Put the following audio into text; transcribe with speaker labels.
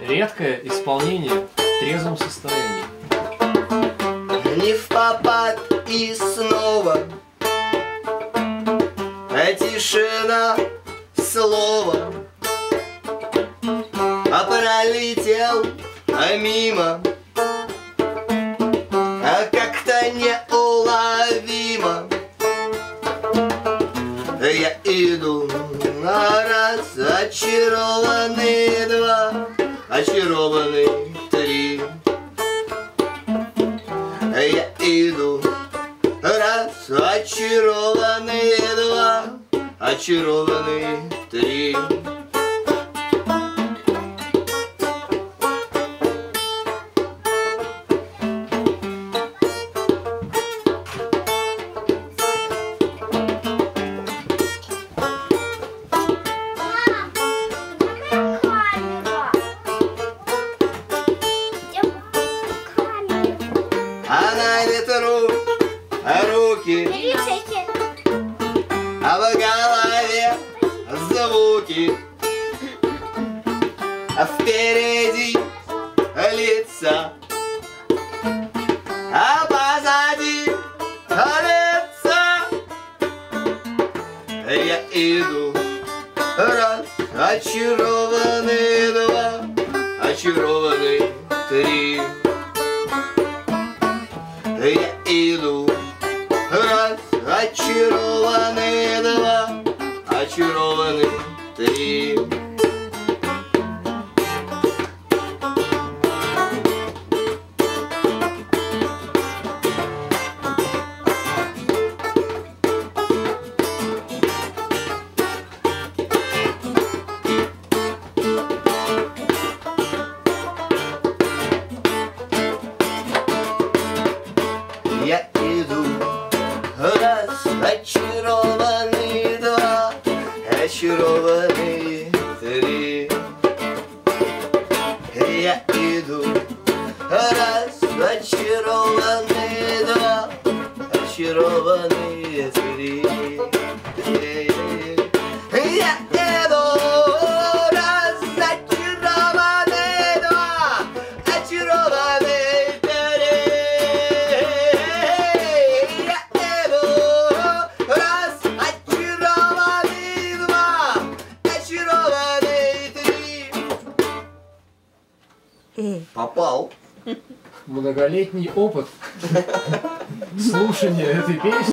Speaker 1: Редкое исполнение в трезвом состоянии.
Speaker 2: Не в попад и снова. А тишина слова. А пролетел а мимо раз Очарованный два Очарованный три. Я иду Раз, очарованный два Очарованный три руки А в голове звуки. А впереди лица. А позади лица Я иду раз Очарованный два Очарованный три. Я очарованный три. Я иду раз, очарованный два, очарованный три. Я иду раз, очарованный Попал.
Speaker 1: Многолетний опыт слушания этой песни